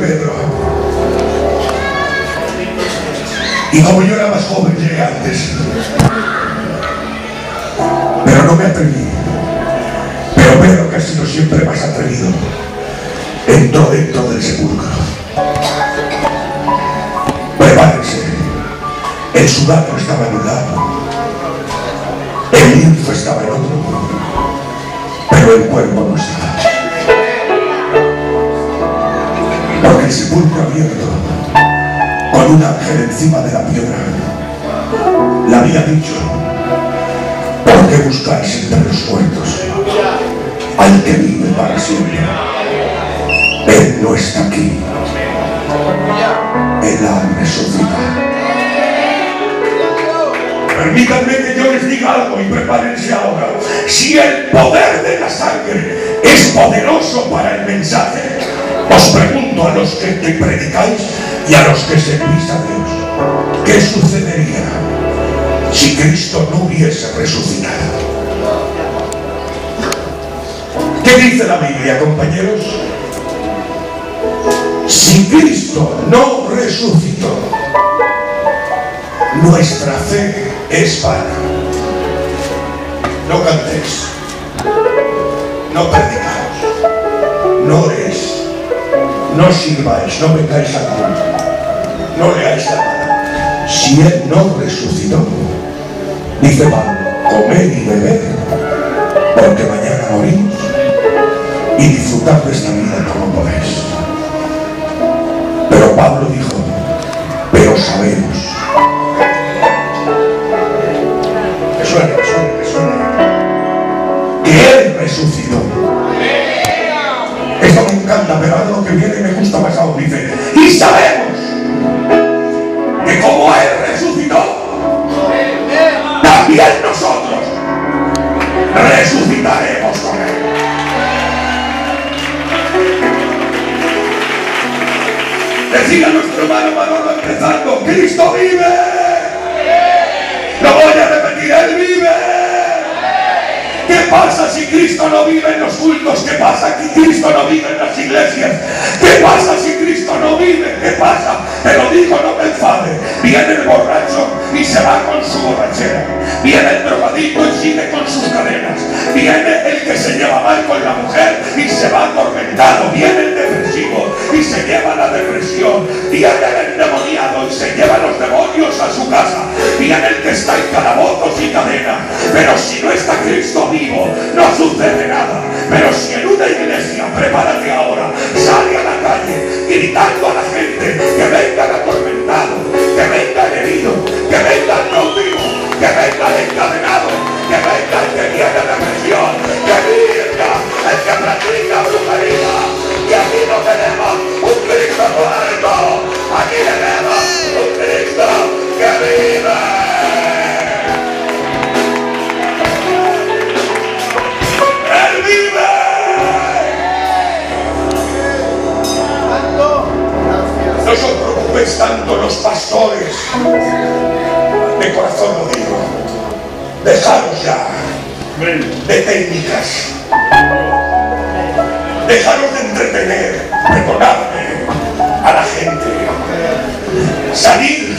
Pedro. Y como yo era más joven, llegué antes. Pero no me atreví. Pero Pedro, que ha sido siempre más atrevido, entró dentro del sepulcro. Prepárense. El sudato estaba en un lado. El linzo estaba en otro. Pero el cuerpo no estaba. El sepulcro abierto, con un ángel encima de la piedra, le había dicho, ¿por qué buscáis entre los muertos al que vive para siempre? Él no está aquí. Él ha resucitado. Permítanme que yo les diga algo y prepárense ahora. Si el poder de la sangre es poderoso para el mensaje, os pregunto a los que te predicáis y a los que servís a Dios, ¿qué sucedería si Cristo no hubiese resucitado? ¿Qué dice la Biblia, compañeros? Si Cristo no resucitó, nuestra fe es vana. No cantéis, no predicáis, no oréis, no sirváis, no vengáis al culto, no leáis la palabra. Si Él no resucitó, dice Pablo, comed y beber, porque mañana morimos y disfrutar de esta vida como podéis. Pero Pablo dijo, pero sabemos. Decía nuestro hermano Manolo empezando, Cristo vive. Lo voy a repetir, Él vive. ¿Qué pasa si Cristo no vive en los cultos? ¿Qué pasa si Cristo no vive en las iglesias? ¿Qué pasa si Cristo no vive? ¿Qué pasa? Te lo digo, no me enfade. Viene el borracho y se va con su borrachera. Viene el drogadito y sigue con sus cadenas. Viene el que se lleva mal con la mujer y se va atormentado. Viene el depresivo y se lleva la depresión. Viene el endemoniado y se lleva los demonios a su casa. Viene el que está en calabozos y cadenas. Pero si no está Cristo vivo, no sucede nada. Pero si en una iglesia, prepárate ahora, sale a la calle gritando a la gente los pastores. De corazón lo digo. Dejaros ya de técnicas. Dejaros de entretener, perdonadme, a la gente. Salir,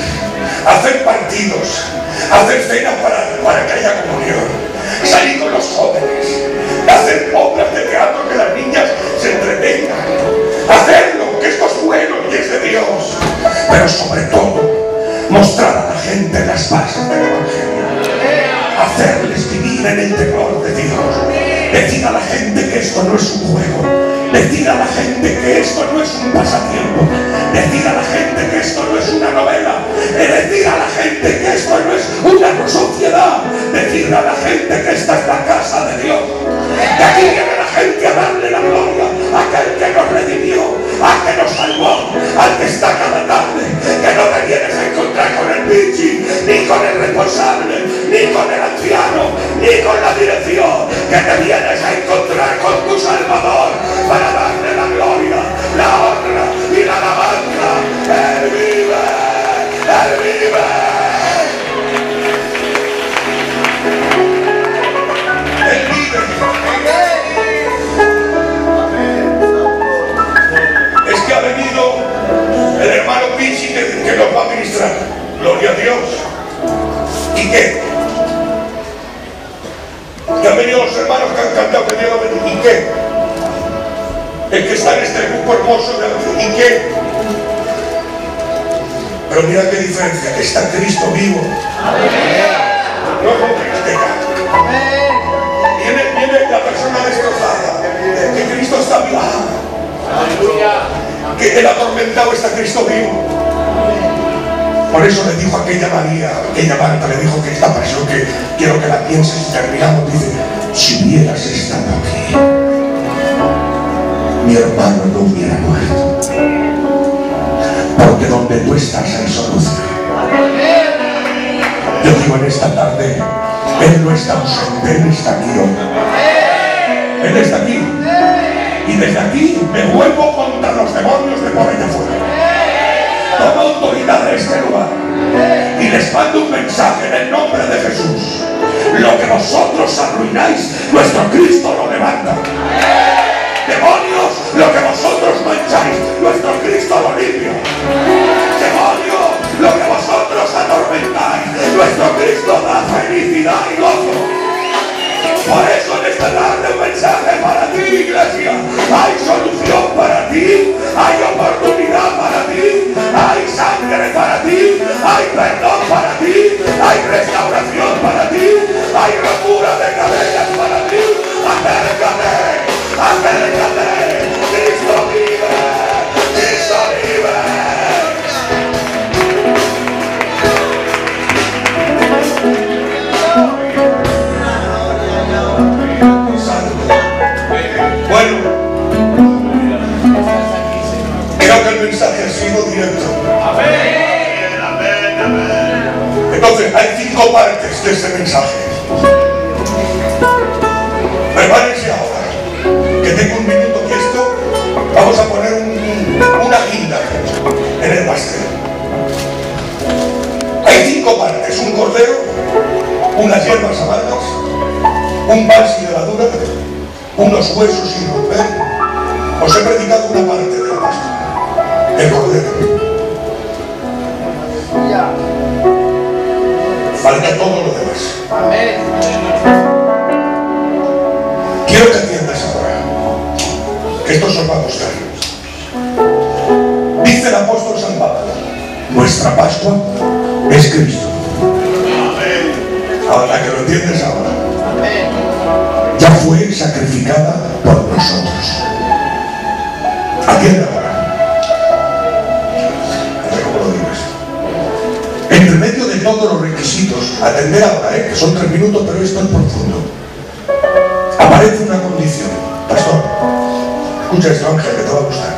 hacer partidos, hacer cenas para, para que haya comunión. Esto no es un juego. Decir a la gente que esto no es un pasatiempo. Decir a la gente que esto no es una novela. Decir a la gente que esto no es una sociedad. Decir a la gente que esta es la el que está en este grupo hermoso de ¿Y qué? Pero mira qué diferencia, está Cristo vivo. No con Viene, viene la persona destrozada, que Cristo está vivo. Que el atormentado está Cristo vivo. Por eso le dijo a aquella María, aquella Marta, le dijo que esta pasión que quiero que la pienses y terminamos, dice, si hubieras estado aquí, mi hermano no hubiera muerto. Porque donde tú estás hay solución. Yo digo en esta tarde, Él no está ausente, Él está aquí hoy. Él está aquí. Y desde aquí me vuelvo contra los demonios de por allá afuera. Toma autoridad de este lugar. Y les mando un mensaje en el nombre de Jesús. Lo que vosotros arruináis, nuestro Cristo lo levanta. Nuestro Cristo da felicidad y gozo. Por eso en esta tarde un mensaje para ti, iglesia. Hay solución para ti, hay oportunidad para ti, ha sido directo. Entonces, hay cinco partes de ese mensaje. Prepárense ahora, que tengo un minuto y esto, vamos a poner un- una guinda en el pastel. Hay cinco partes, un cordero, unas hierbas amargas, un pan sin levadura, unos huesos sin romper. Os he predicado una parte de la el cordero. Falta todo lo demás. Quiero que entiendas ahora que esto os va a. Dice el apóstol San Pablo, nuestra Pascua es Cristo. Ahora que lo entiendes ahora, ya fue sacrificada por nosotros. Atiende atender ahora, ¿eh? que son tres minutos, pero esto es profundo. Aparece una condición. Pastor, escucha esto, Ángel, que te va a gustar.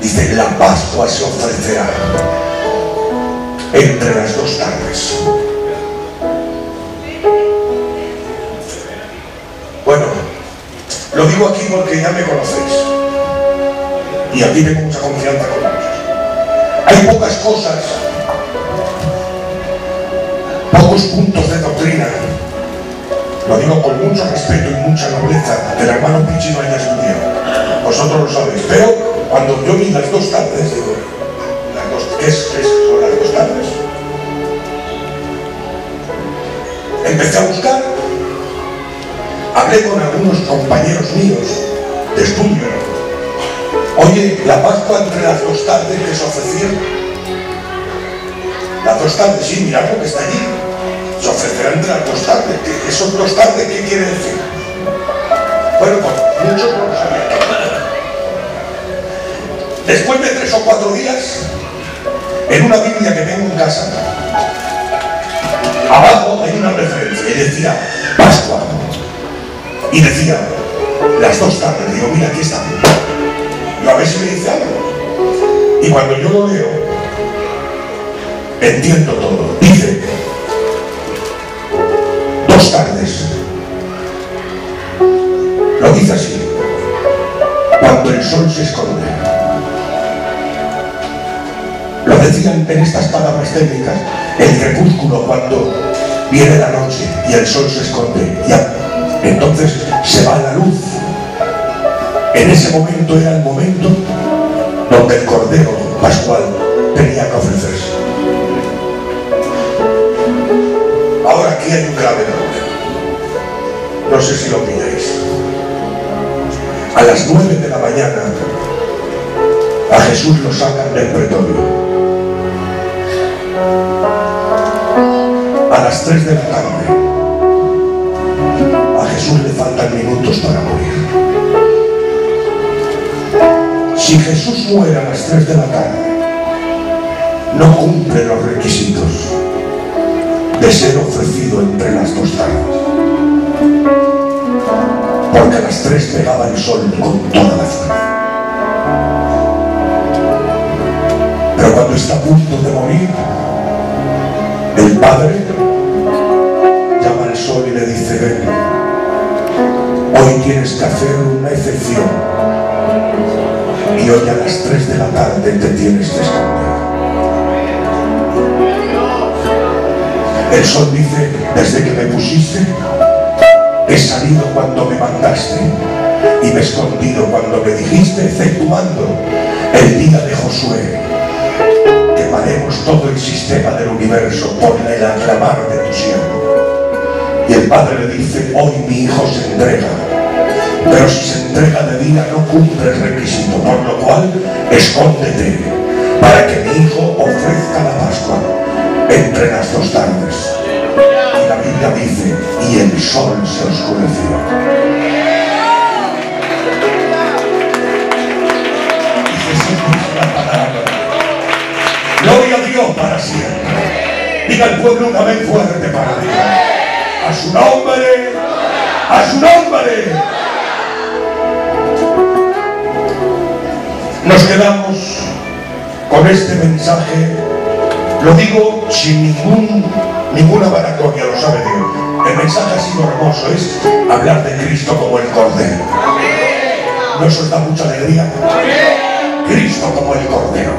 Dice, la Pascua se ofrecerá entre las dos tardes. Bueno, lo digo aquí porque ya me conocéis. Y aquí tengo mucha confianza con ellos. Hay pocas cosas, pocos puntos de doctrina. Lo digo con mucho respeto y mucha nobleza del hermano Pichino haya estudiado. Vosotros lo sabéis. Pero cuando yo vi las dos tardes, digo, las dos, ¿qué, es, qué son las dos tardes? Empecé a buscar, hablé con algunos compañeros míos de estudio. Oye, la Pascua entre las dos tardes que se ofrecieron. Las dos tardes, sí, mirad lo que está allí. Se ofrecerá entre las dos tardes. ¿Qué- ¿Esos dos tardes qué quiere decir? Bueno, pues muchos no lo sabían. Después de tres o cuatro días, en una Biblia que tengo en casa, abajo hay una referencia y decía Pascua. Y decía las dos tardes. Digo, mira, aquí está. Yo a ver. Y cuando yo lo leo, entiendo todo. Dice, dos tardes. Lo dice así. Cuando el sol se esconde. Lo decían en estas palabras técnicas, el crepúsculo cuando viene la noche y el sol se esconde. Ya, entonces se va la luz. En ese momento era el momento donde el Cordero Pascual tenía que ofrecerse. Hay un grave error. No sé si lo pilláis. A las nueve de la mañana a Jesús lo sacan del pretorio. A las tres de la tarde a Jesús le faltan minutos para morir. Si Jesús muere a las tres de la tarde, no cumple los requisitos de ser ofrecido entre las dos tardes. Porque a las tres pegaba el sol con toda la fuerza. Pero cuando está a punto de morir, el Padre llama al sol y le dice, ven, hoy tienes que hacer una excepción. Y hoy a las tres de la tarde te tienes que esconder. El sol dice, desde que me pusiste, he salido cuando me mandaste y me he escondido cuando me dijiste, exceptuando el día de Josué, que paremos todo el sistema del universo por el aclamar de tu siervo. Y el Padre le dice, hoy mi hijo se entrega, pero si se entrega de día no cumple el requisito, por lo cual escóndete para que mi hijo ofrezca la Pascua entre las dos tardes. Y la Biblia dice, y el sol se oscureció. Y dijo la palabra. Gloria a Dios para siempre. Diga el pueblo una vez fuerte para Dios. A su nombre, a su nombre. Nos quedamos con este mensaje lo digo sin ningún, ninguna vanagloria, lo sabe Dios. El mensaje ha sido hermoso, es hablar de Cristo como el Cordero. ¿No eso da mucha alegría? Cristo como el Cordero.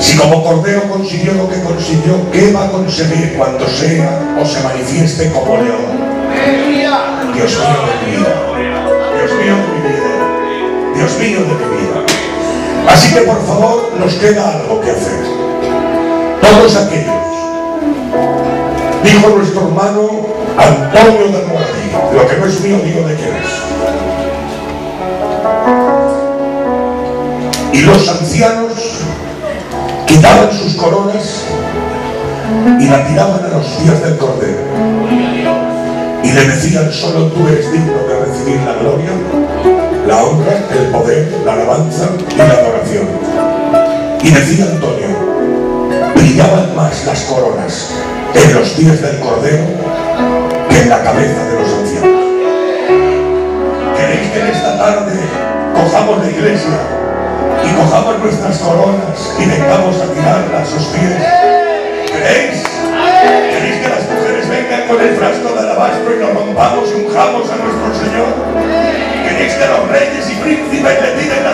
Si como Cordero consiguió lo que consiguió, ¿qué va a conseguir cuando sea o se manifieste como león? Dios mío de mi vida. Dios mío de mi vida. Dios mío de mi vida. Así que por favor nos queda algo que hacer todos aquellos. Dijo nuestro hermano Antonio de Moradí, lo que no es mío digo de quién es. Y los ancianos quitaban sus coronas y la tiraban a los pies del cordero. Y le decían, solo tú eres digno de recibir la gloria, la honra, el poder, la alabanza y la adoración. Y decía Antonio, brillaban más las coronas en los pies del Cordero que en la cabeza de los ancianos. ¿Queréis que en esta tarde cojamos la iglesia y cojamos nuestras coronas y vengamos a tirarlas a sus pies? ¿Queréis? ¿Queréis que las mujeres vengan con el frasco de alabastro y nos rompamos y unjamos a nuestro Señor? ¿Queréis que los reyes y príncipes le tiren